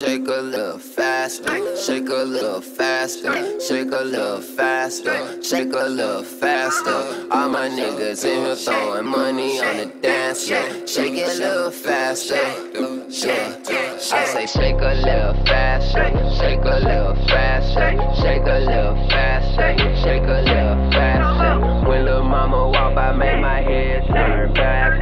Shake a little faster, shake a little faster, shake a little faster, shake a little faster. All my niggas in here throwing money on the dance floor. Shake it a little faster, yeah. I say shake a little faster, shake a little faster, shake a little faster, shake a little faster. When little mama walk by, make my head turn back.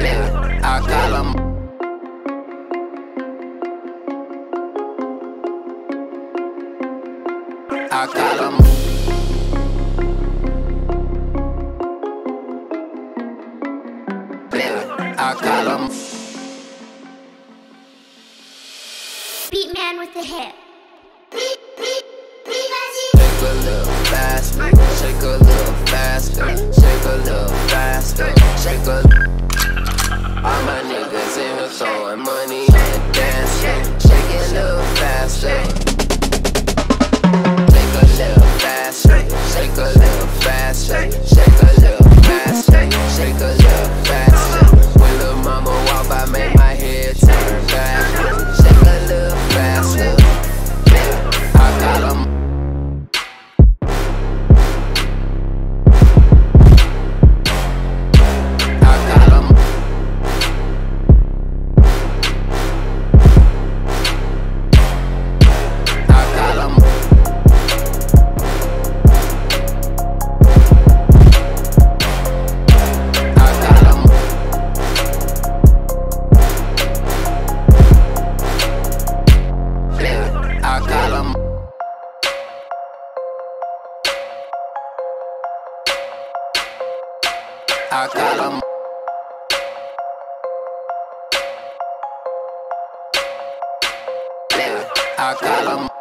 Yeah, I 'em. I. Yeah, I 'em. Beatmann with the hip. Shake a little faster, shake a little faster, shake a. All my niggas in here throwing money on the dance I got 'em. Yeah, I got 'em.